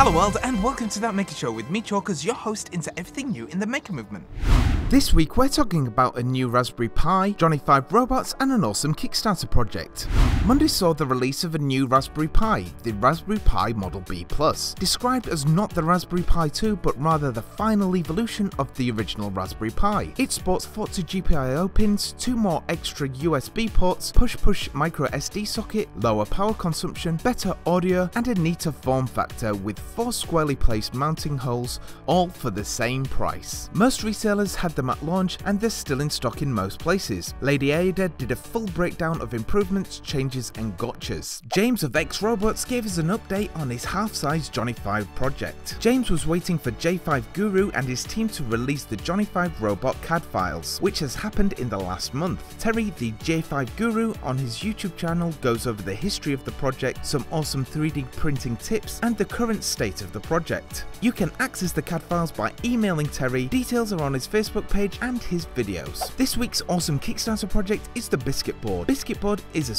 Hello world and welcome to That Maker Show with me Chalkers, your host into everything new in the maker movement. This week we're talking about a new Raspberry Pi, Johnny 5 robots and an awesome Kickstarter project. Monday saw the release of a new Raspberry Pi, the Raspberry Pi Model B+, described as not the Raspberry Pi 2 but rather the final evolution of the original Raspberry Pi. It sports 40 GPIO pins, two more extra USB ports, push-push micro SD socket, lower power consumption, better audio and a neater form factor with four squarely placed mounting holes, all for the same price. Most resellers had them at launch and they're still in stock in most places. Lady Ada did a full breakdown of improvements, changes and gotchas. James of X Robots gave us an update on his half-size Johnny 5 project. James was waiting for J5 Guru and his team to release the Johnny 5 robot CAD files, which has happened in the last month. Terry, the J5 Guru, on his YouTube channel goes over the history of the project, some awesome 3D printing tips and the current state of the project. You can access the CAD files by emailing Terry, details are on his Facebook page and his videos. This week's awesome Kickstarter project is the Biscuit Board. Biscuit Board is a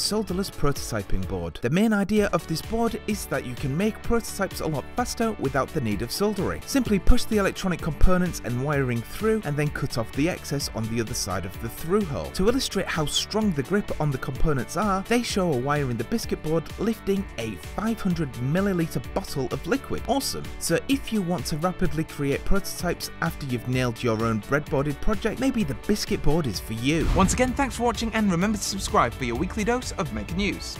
prototyping board. The main idea of this board is that you can make prototypes a lot faster without the need of soldering. Simply push the electronic components and wiring through and then cut off the excess on the other side of the through hole. To illustrate how strong the grip on the components are, they show a wire in the biscuit board lifting a 500 milliliter bottle of liquid. Awesome. So if you want to rapidly create prototypes after you've nailed your own breadboarded project, maybe the biscuit board is for you. Once again, thanks for watching and remember to subscribe for your weekly dose of maker news.